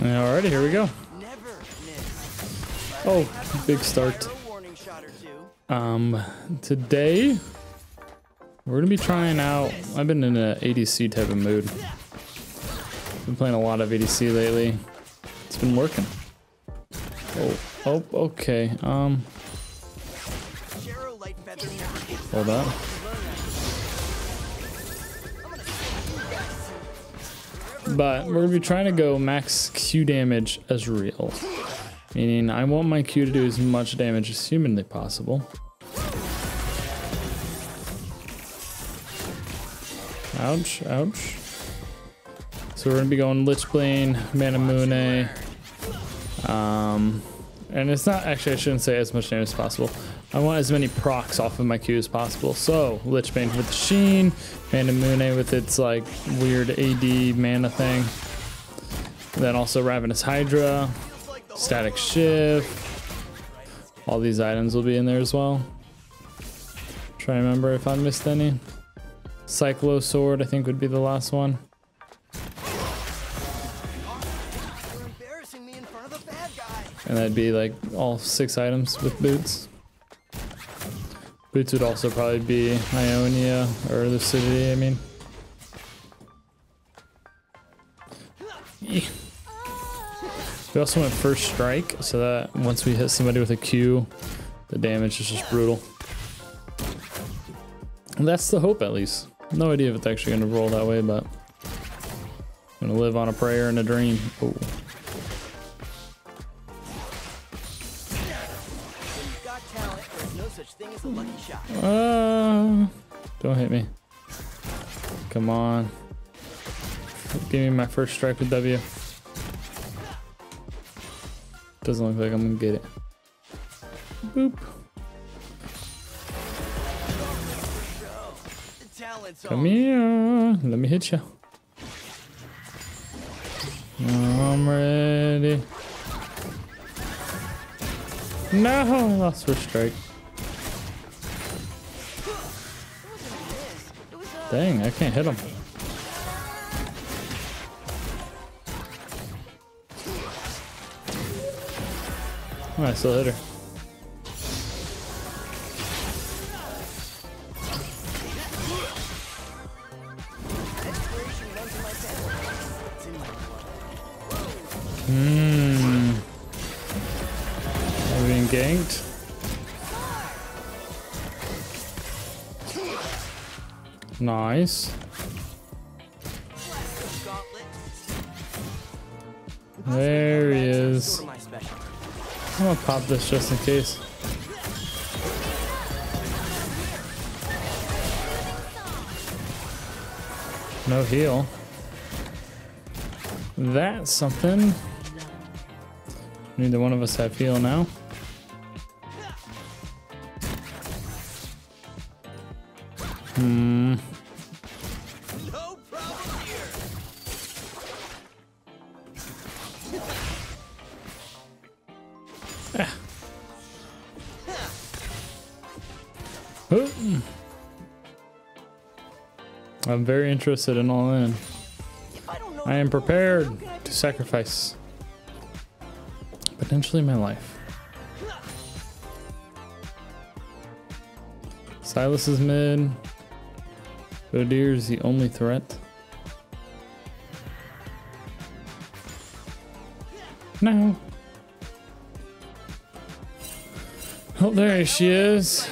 Alrighty, here we go. Oh, big start. Um, today we're gonna be trying out. I've been in an ADC type of mood. Been playing a lot of ADC lately. It's been working. Oh, oh, okay. Um, hold on. But we're gonna be trying to go max Q damage Ezreal. Meaning I want my Q to do as much damage as humanly possible. Ouch, ouch. So we're gonna be going Lich Bane, Manamune. Um, and it's not, actually I shouldn't say as much damage as possible. I want as many procs off of my Q as possible. So, Lich Bane with the Sheen, Manamune with its like weird AD mana thing. Then also Ravenous Hydra, Statikk Shiv. All these items will be in there as well. Try to remember if I missed any. Cyclosword, I think would be the last one. And that'd be like all six items with boots. Boots would also probably be Ionia or Lucidity, I mean. We also went first strike, so that once we hit somebody with a Q, the damage is just brutal. And that's the hope, at least. No idea if it's actually going to roll that way, but I'm going to live on a prayer and a dream. Oh. Uh, don't hit me. Come on. Give me my first strike with W. Doesn't look like I'm gonna get it. Boop. Come here. Let me hit you. I'm ready. No, I lost first strike. Dang, I can't hit him. I still hit her. Pop this just in case. No heal. That's something. Neither one of us have heal now. Hmm. I'm very interested in all in. I am prepared to sacrifice potentially my life. Sylas is mid. Udyr is the only threat. No. Oh, there she is.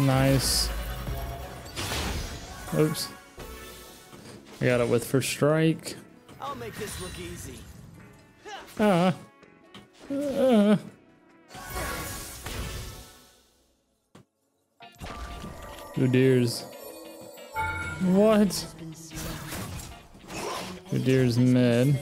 Nice. Oops. I got it with first strike. I'll make this look easy. Ah. Uh. Udyr's. What? Udyr's mid.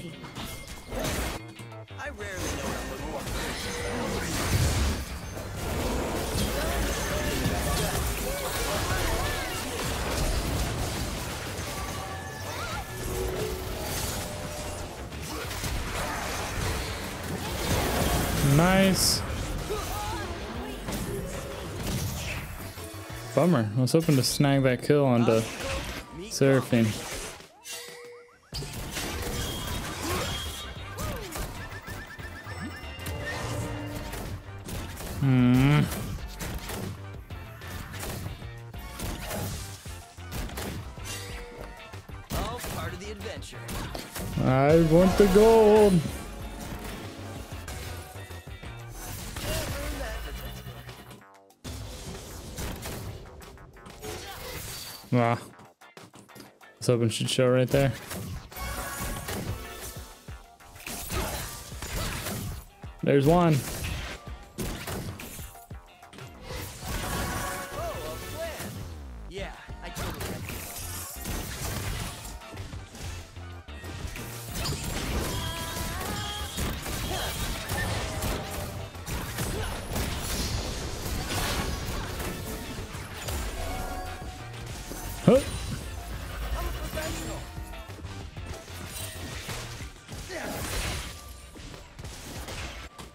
Bummer. I was hoping to snag that kill onto Seraphine. Hmm. All part of the adventure. I want the gold. Was hoping she'd show right there. There's one.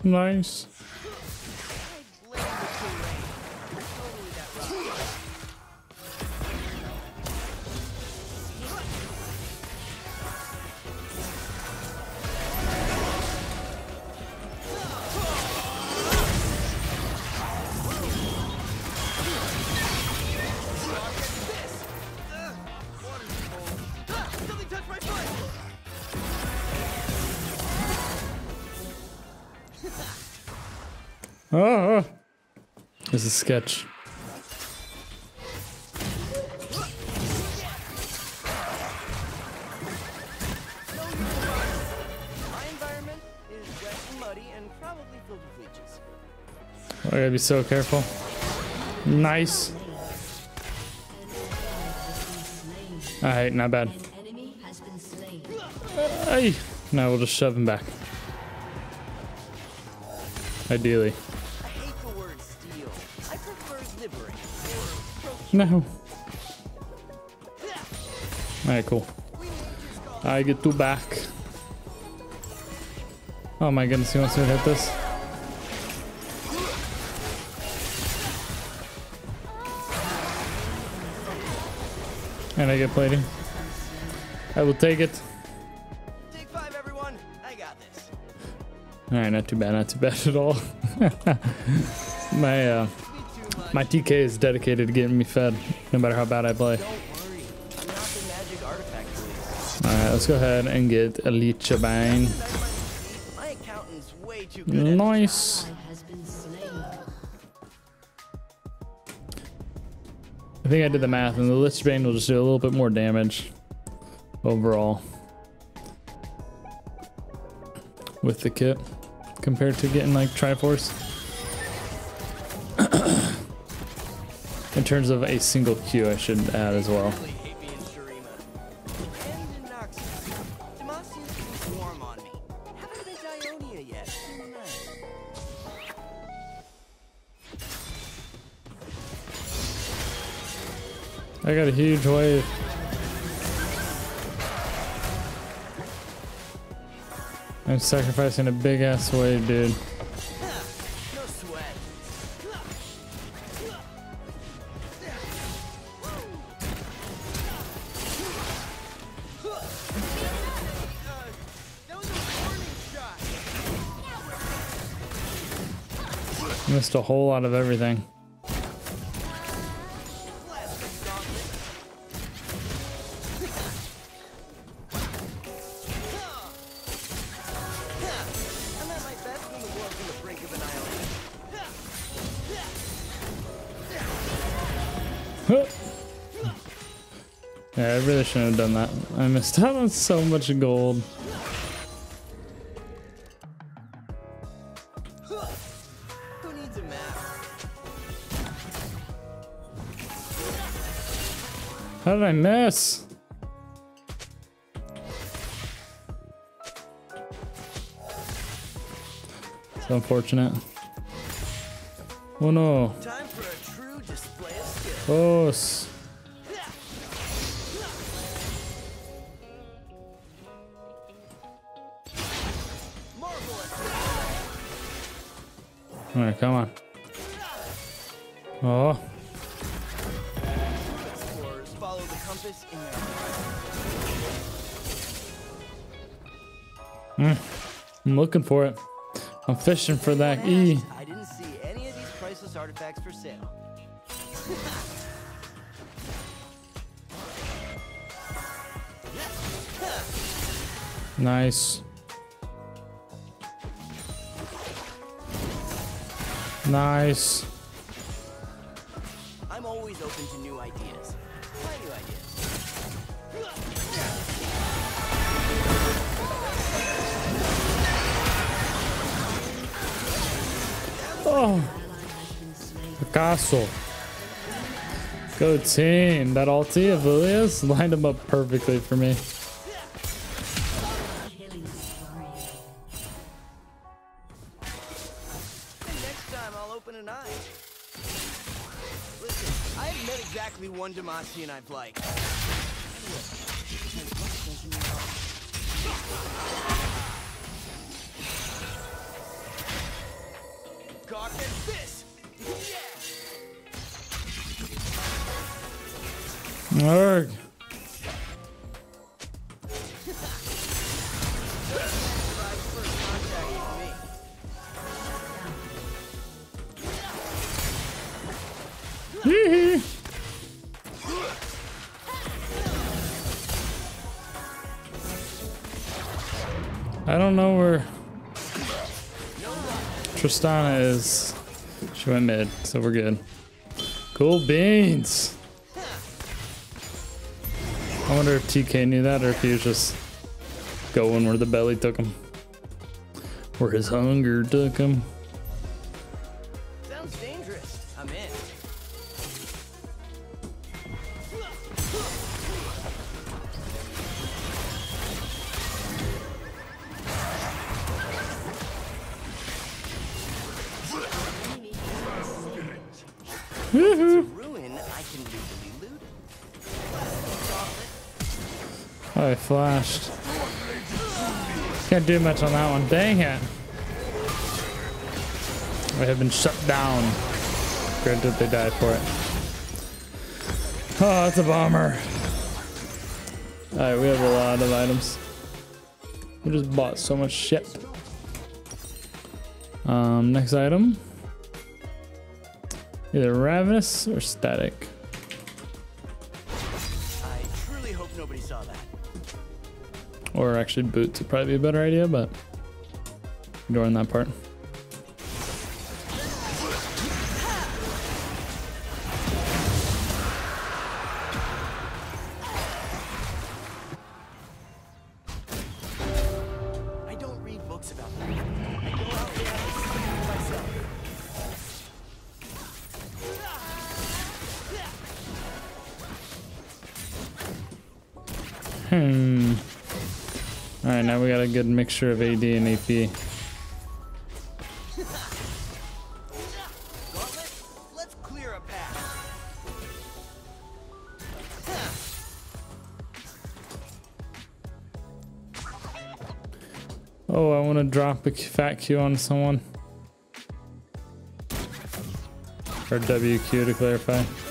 Nice. Probably filled with leeches. I gotta be so careful. Nice. Alright, not bad. Hey. Now we'll just shove him back. Ideally. No. Alright, cool. I get two back. Oh my goodness, he wants to hit this. And I get plating. I will take it. Take five, everyone. I got this. Alright, not too bad, not too bad at all. my uh Me too much. My TK is dedicated to getting me fed, no matter how bad I play. Don't worry. I'm not the magic artifact police. Alright, let's go ahead and get Elite Bang. My accountant's way too good at Nice. Ally has been slain. I think I did the math, and the Lich Bane will just do a little bit more damage overall with the kit compared to getting like Triforce. In terms of a single Q, I should add as well. I got a huge wave. I'm sacrificing a big ass wave, dude. Missed a whole lot of everything. Yeah, I really shouldn't have done that. I missed out on so much gold. How did I miss? It's unfortunate. Oh no. Time for a true display of skill. Close. Alright, come on. Oh. Their I'm looking for it. I'm fishing for that E. didn't see any of these priceless artifacts for sale. Nice. Nice. I'm always open to new ideas. Oh, Picasso. Go team. That ulti of Sylas lined him up perfectly for me. One Demacian I've liked. God, get this! Yeah! Arrgh. Survive's Tristana is. She went mid, so we're good. Cool beans. I wonder if TK knew that or if he was just going where the belly took him. Where his hunger took him. Do much on that one. Dang it. I have been shut down. Granted, they died for it. Oh, that's a bomber. Alright, we have a lot of items. We just bought so much shit. Um, next item. Either Ravenous or Static. Or actually Boots would probably be a better idea, but ignoring that part. Good mixture of AD and AP. Oh, I want to drop a fat Q on someone. Or WQ to clarify.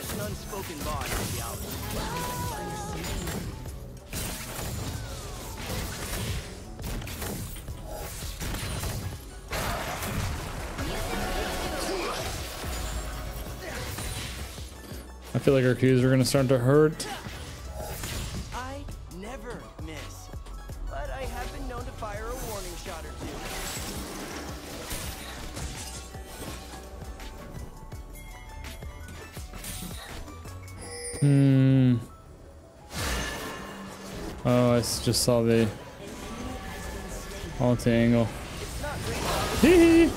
Feel like our Qs are going to start to hurt. I never miss. But I have been known to fire a warning shot or two. Hmm. Oh, I just saw the ulti angle. It's not great, Hee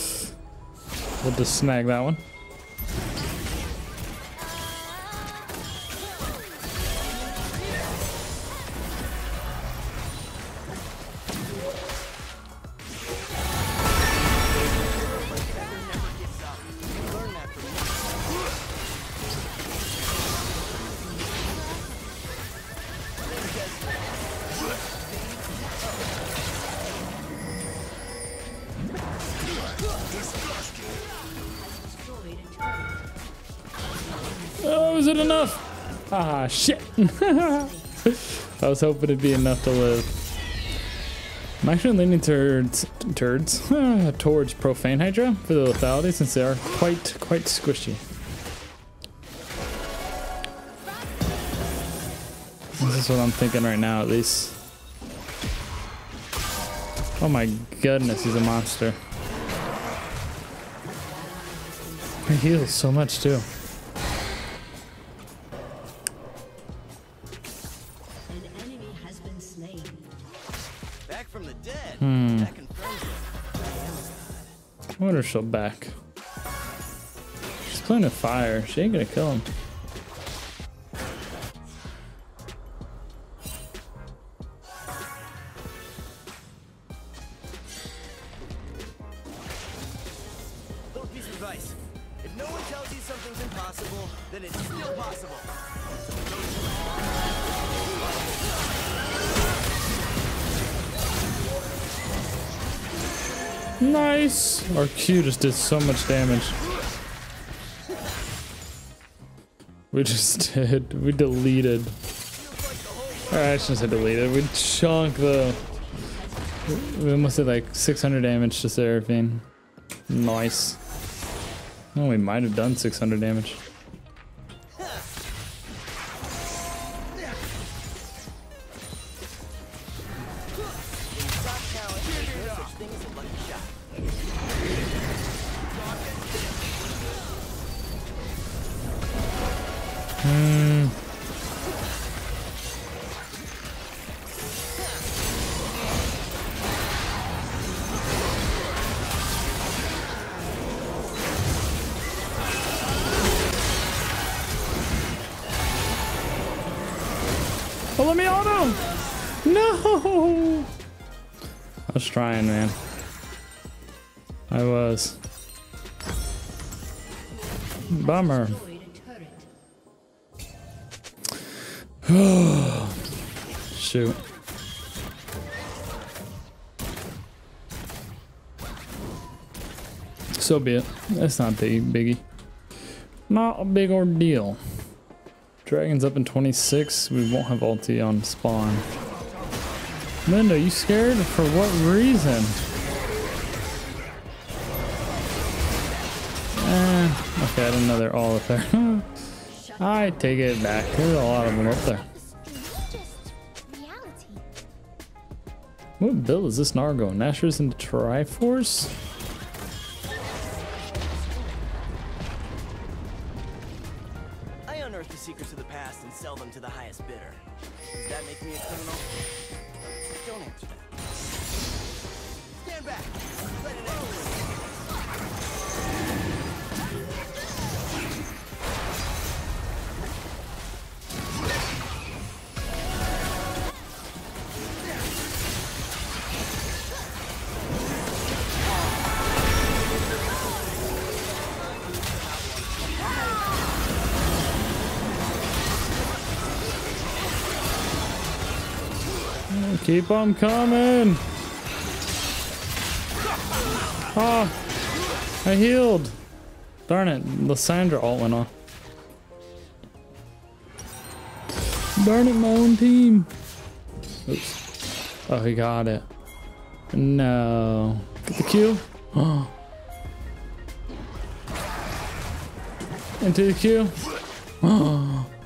hee. We'll just snag that one. I was hoping it'd be enough to live. I'm actually leaning towards turds towards profane hydra for the lethality since they are quite quite squishy. This is what I'm thinking right now, at least. Oh my goodness, he's a monster. He heals so much too. If she'll back. She's playing a fire. She ain't gonna kill him. Then it's still possible. Nice! Our Q just did so much damage. We just did. We deleted. Alright, I shouldn't say deleted. We chunk the. We almost did like 600 damage to Seraphine. Nice. Oh, we might have done 600 damage. Hmm. Oh, let me auto! No! I was trying, man. I was. Bummer. Shoot. So be it. That's not the biggie. Not a big ordeal. Dragon's up in 26. We won't have ulti on spawn. Linda, you scared? For what reason? Eh, okay, I didn't know they're all up there. I take it back. There's a lot of them up there. What build is this Nargo? Nashor's into Triforce? Keep them coming. Ah, I healed. Darn it, Lissandra alt went off. Darn it, my own team. Oops. Oh, he got it. No. Get the Q. Oh. Into the Q. Oh.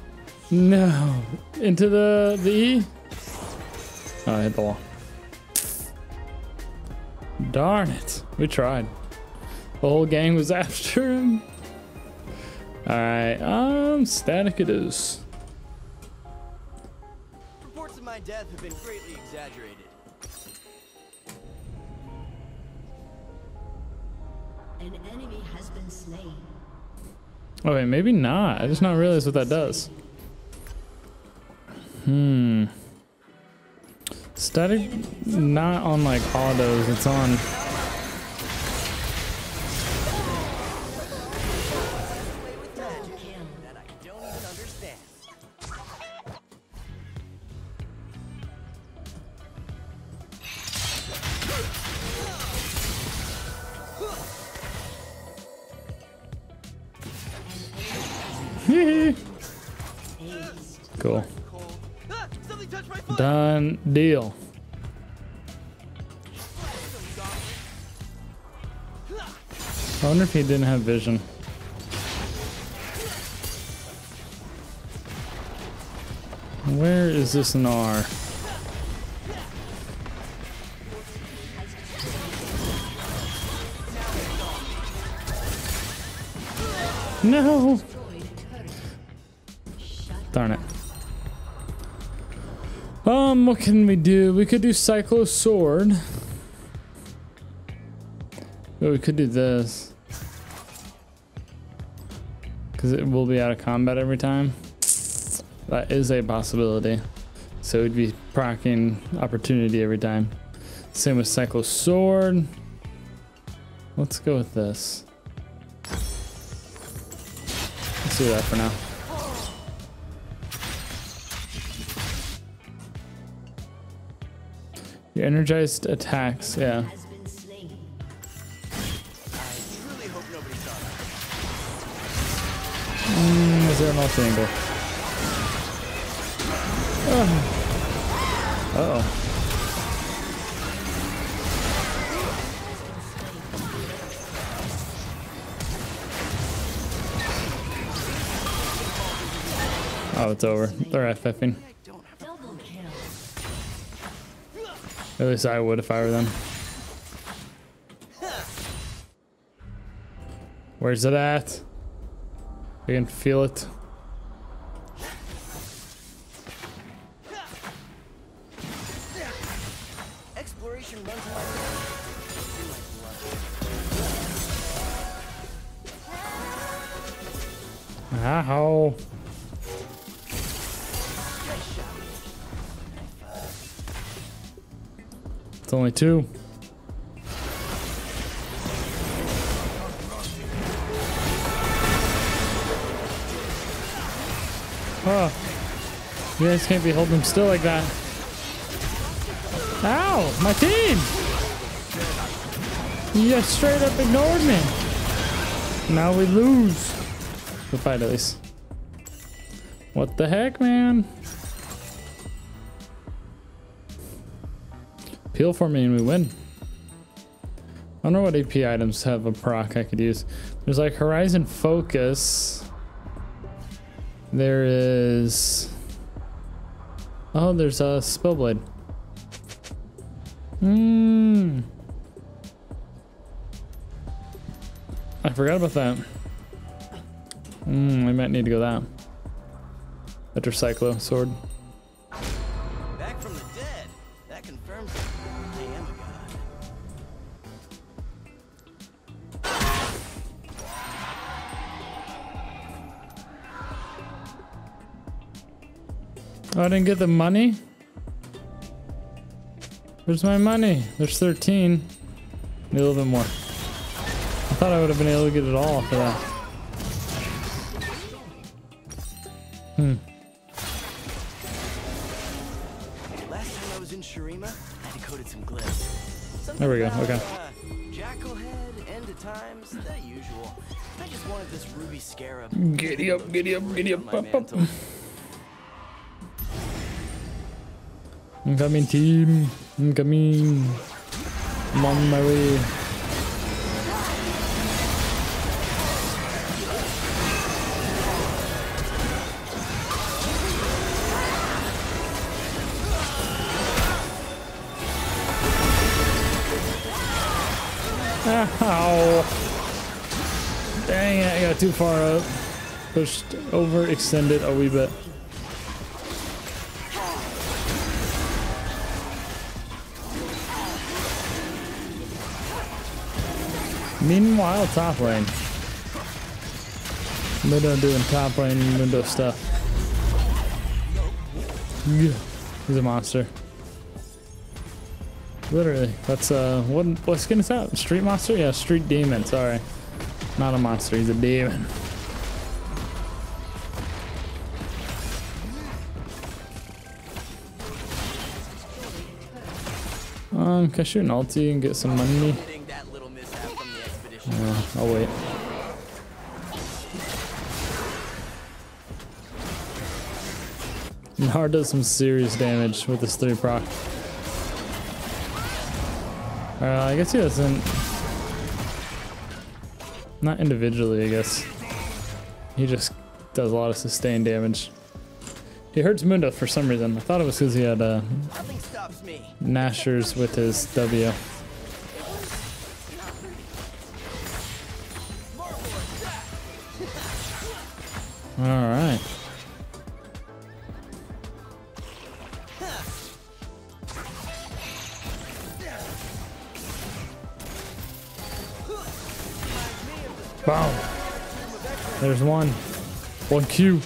No. Into the, the E. Oh, I hit the wall. Darn it. We tried. The whole gang was after him. Alright, um, static it is. Reports of my death have been greatly exaggerated. An enemy has been slain. Oh wait, maybe not. I just not realize what that does. Hmm. Static, not on like autos. It's on. Deal. I wonder if he didn't have vision. Where is this Gnar? No! Darn it. Um, what can we do? We could do Cyclosword. But we could do this. Because it will be out of combat every time. That is a possibility. So we'd be proccing opportunity every time. Same with Cyclosword. Let's go with this. Let's do that for now. Your energized attacks, yeah. Mm, is there an ulti angle? Uh oh. Oh, it's over. They're FFing. At least I would if I were them. Where's it at? I can feel it. exploration runs in my ah, veins. It's in my blood. Ow. It's only two. Oh. You guys can't be holding still like that. Ow! My team! You just straight up ignored me. Now we lose. We'll fight at least. What the heck, man? Peel for me and we win. I don't know what AP items have a proc I could use. There's like Horizon Focus. There is. Oh, there's a Spellblade. Hmm. I forgot about that. Hmm, I might need to go that. Better Cyclosword. Oh, I didn't get the money? Where's my money? There's 13. Need a little bit more. I thought I would have been able to get it all for that. Hmm. Last time I was in Shurima, I decoded some glyphs. There we go, okay. Uh, Jackal head, end of times, the usual. I just wanted this ruby scarab. Giddy up, giddy up, giddy up, up, up. I'm coming, team. I'm coming. I'm on my way. Ow. Dang it, I got too far up. Pushed over, extended a wee bit. Meanwhile, top lane. Mundo doing top lane Mundo stuff. Yeah, he's a monster. Literally, that's uh, what what skin is that? Street monster? Yeah, street demon. Sorry, not a monster. He's a demon. Um, can I shoot an ulti and get some money? I'll wait. Gnar does some serious damage with this three proc. Uh, I guess he doesn't. Not individually, I guess. He just does a lot of sustained damage. He hurts Mundo for some reason. I thought it was because he had uh, Nothing stops me. Nashor's with his W. One Q.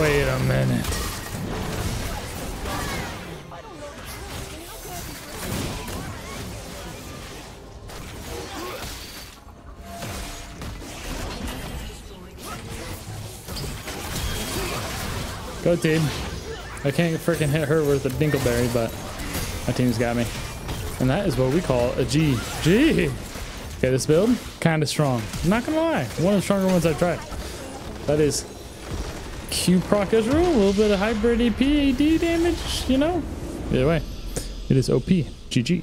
Wait a minute. Go team. I can't freaking hit her with a dingleberry, but my team's got me. And that is what we call a G. G! Okay, this build, kind of strong. I'm not gonna lie, one of the stronger ones I've tried. That is Q proc rule a little bit of hybrid AP AD damage, you know? Either way, it is OP. GG.